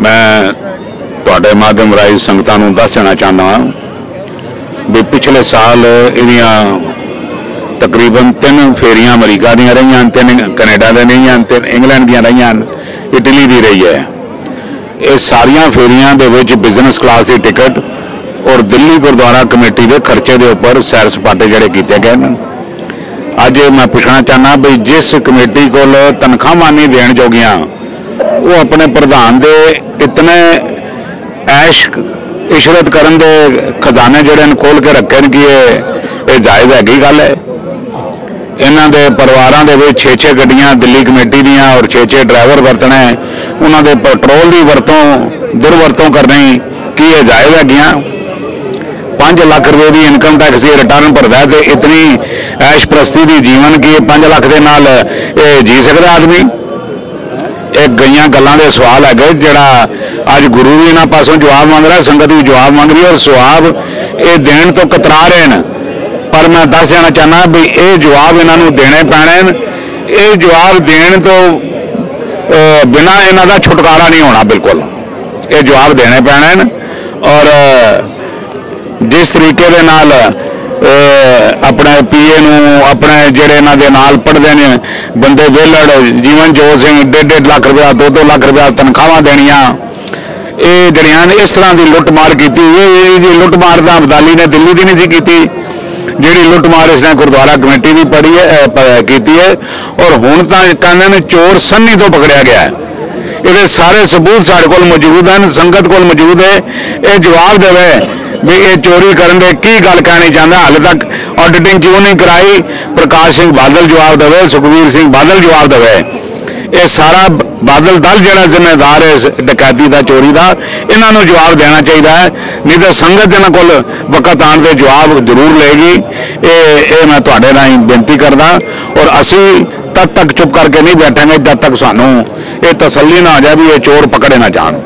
ਮੈਂ ਤੁਹਾਡੇ ਮਾਧਿਅਮ ਰਾਹੀਂ ਸੰਗਤਾਂ ਨੂੰ ਦੱਸ ਦੇਣਾ ਚਾਹੁੰਦਾ ਹਾਂ ਵੀ ਪਿਛਲੇ ਸਾਲ ਇਹਦੀਆਂ ਤਕਰੀਬਨ ਤਿੰਨ ਫੇਰੀਆਂ ਅਮਰੀਕਾ ਦੀਆਂ ਰਹੀਆਂ ਹਨ, ਤਿੰਨ ਕੈਨੇਡਾ ਦੀਆਂ ਰਹੀਆਂ ਹਨ, ਤਿੰਨ ਇੰਗਲੈਂਡ ਦੀਆਂ ਰਹੀਆਂ ਹਨ, ਇਟਲੀ ਦੀ ਰਹੀ ਹੈ। ਇਹ ਸਾਰੀਆਂ ਫੇਰੀਆਂ ਦੇ ਵਿੱਚ ਬਿਜ਼ਨਸ ਕਲਾਸ ਦੀ ਟਿਕਟ ਔਰ ਦਿੱਲੀ ਗੁਰਦੁਆਰਾ ਕਮੇਟੀ ਦੇ ਖਰਚੇ ਦੇ ਉੱਪਰ ਸੈਰ ਸਪਾਟੇ ਜਿਹੜੇ ਕੀਤੇ ਗਏ ਨੇ ਅੱਜ ਮੈਂ ਪੁੱਛਣਾ ਚਾਹਨਾ ਵੀ ਜਿਸ ਕਮੇਟੀ ਕੋਲ ਤਨਖਾਹਾਂ ਨਹੀਂ ਦੇਣ ਜੋਗੀਆਂ ਉਹ ਆਪਣੇ ਪ੍ਰਧਾਨ ਦੇ ਇਤਨੇ ਐਸ਼ ਇਸ਼ਰਤ ਕਰਨ ਦੇ ਖਜ਼ਾਨੇ ਜਿਹੜੇ ਨੇ ਖੋਲ ਕੇ ਰੱਖੇ ਨੇ ਕਿ ਇਹ ਇਹ ਜਾਇਜ਼ ਹੈਗੀ ਗੱਲ ਹੈ। ਇਹਨਾਂ ਦੇ ਪਰਿਵਾਰਾਂ ਦੇ ਵਿੱਚ 6-6 ਗੱਡੀਆਂ ਦਿੱਲੀ ਕਮੇਟੀ ਦੀਆਂ ਔਰ 6-6 ਡਰਾਈਵਰ ਵਰਤਣੇ ਉਹਨਾਂ ਦੇ ਪੈਟਰੋਲ ਦੀ ਵਰਤੋਂ ਦੁਰਵਰਤੋਂ ਕਰਨੀ ਕੀ ਇਹ ਜਾਇਜ਼ ਹੈਗੀਆਂ? 5 ਲੱਖ ਰੁਪਏ ਦੀ ਇਨਕਮ ਟੈਕਸ ਦੀ ਰਿਟਰਨ ਭਰਦਾ ਹੈ ਤੇ ਇਤਨੀ ਐਸ਼ ਪ੍ਰਸਤੀ ਦੀ ਜੀਵਨ ਕੀ ਇਹ 5 ਲੱਖ ਦੇ ਨਾਲ ਇਹ ਜੀ ਸਕਦਾ ਆਦਮੀ? ਇਹ ਗਈਆਂ ਗੱਲਾਂ ਦੇ ਸਵਾਲ ਹੈਗੇ ਜਿਹੜਾ ਅੱਜ ਗੁਰੂ ਵੀ ਇਹਨਾਂ ਪਾਸੋਂ ਜਵਾਬ ਮੰਗ ਰਿਹਾ ਸੰਗਤ ਵੀ ਜਵਾਬ ਮੰਗ ਰਹੀ ਹੈ ਔਰ ਸਵਾਬ ਇਹ ਦੇਣ ਤੋਂ ਕਤਰਾ ਰਹੇ ਨੇ ਪਰ ਮੈਂ ਦੱਸ ਦੇਣਾ ਚਾਹਨਾ ਵੀ ਇਹ ਜਵਾਬ ਇਹਨਾਂ ਨੂੰ ਦੇਣੇ ਪੈਣੇ ਨੇ ਇਹ ਜਵਾਬ ਦੇਣ ਤੋਂ ਅਹ, ਬਿਨਾਂ ਇਹਨਾਂ ਦਾ ਛੁਟਕਾਰਾ ਨਹੀਂ ਹੋਣਾ ਬਿਲਕੁਲ। ਇਹ ਜਵਾਬ ਦੇਣੇ ਪੈਣੇ ਨੇ ਔਰ ਜਿਸ ਤਰੀਕੇ ਦੇ ਨਾਲ ਆਪਣੇ ਪੀਏ ਨੂੰ ਆਪਣੇ ਜਿਹੜੇ ਇਹਨਾਂ ਦੇ ਨਾਲ ਪੜਦੇ ਨੇ ਬੰਦੇ ਵਿਹਲੜ ਜੀਵਨ ਜੋਤ ਸਿੰਘ ਡੇਢ ਡੇਢ ਲੱਖ ਰੁਪਇਆ ਦੋ ਦੋ ਲੱਖ ਰੁਪਇਆ ਤਨਖਾਹਾਂ ਦੇਣੀਆਂ। ਇਹ ਜਿਹੜੀਆਂ ਇਸ ਤਰ੍ਹਾਂ ਦੀ ਲੁੱਟਮਾਰ ਕੀਤੀ। ਇਹ ਜੀ ਲੁੱਟਮਾਰ ਤਾਂ ਅਬਦਾਲੀ ਨੇ ਦਿੱਲੀ ਦੀ ਨਹੀਂ ਸੀ ਕੀਤੀ। ਜਿਹੜੀ ਲੁੱਟਮਾਰ ਇਸਨੇ ਗੁਰਦੁਆਰਾ ਕਮੇਟੀ ਦੀ ਪੜੀ ਹੈ ਕੀਤੀ ਹੈ। ਔਰ ਹੁਣ ਤਾਂ ਕਹਿੰਦੇ ਨੇ ਚੋਰ ਸੰਨੀ ਤੋਂ ਪਕੜਿਆ ਗਿਆ ਹੈ। ਇਹਦੇ ਸਾਰੇ ਸਬੂਤ ਸਾਡੇ ਕੋਲ ਮੌਜੂਦ ਹਨ, ਸੰਗਤ ਕੋਲ ਮੌਜੂਦ ਹੈ। ਇਹ ਜਵਾਬ ਦੇਵੇ ਵੀ ਇਹ ਚੋਰੀ ਕਰਨ ਦੇ ਕੀ ਗੱਲ ਕਹਿਣੀ ਚਾਹੁੰਦਾ, ਹਾਲੇ ਤੱਕ ਆਡਿਟਿੰਗ ਕਿਉਂ ਨਹੀਂ ਕਰਾਈ? ਪ੍ਰਕਾਸ਼ ਸਿੰਘ ਬਾਦਲ ਜਵਾਬ ਦੇਵੇ ਸੁਖਵੀਰ ਸਿੰਘ ਬਾਦਲ ਜਵਾਬ ਦੇਵੇ। ਇਹ ਸਾਰਾ ਬਾਦਲ ਦਲ ਜਿਹੜਾ ਜ਼ਿੰਮੇਦਾਰ ਹੈ ਇਸ ਡਕੈਤੀ ਦਾ, ਚੋਰੀ ਦਾ, ਇਹਨਾਂ ਨੂੰ ਜਵਾਬ ਦੇਣਾ ਚਾਹੀਦਾ ਹੈ। ਨਹੀਂ ਤਾਂ ਸੰਗਤ ਇਹਨਾਂ ਕੋਲ ਵਕਤ ਆਉਣ ਦੇ ਜਵਾਬ ਜ਼ਰੂਰ ਲਏਗੀ। ਇਹ ਇਹ ਮੈਂ ਤੁਹਾਡੇ ਰਾਹੀਂ ਬੇਨਤੀ ਕਰਦਾ ਔਰ ਅਸੀਂ ਤਦ ਤੱਕ ਚੁੱਪ ਕਰਕੇ ਨਹੀਂ ਬੈਠਾਂਗੇ ਜਦ ਤੱਕ ਸਾਨੂੰ ਇਹ ਤਸੱਲੀ ਨਾ ਆ ਜਾਵੇ ਵੀ ਇਹ ਚੋਰ ਪਕੜੇ ਨਾ ਜਾਣ।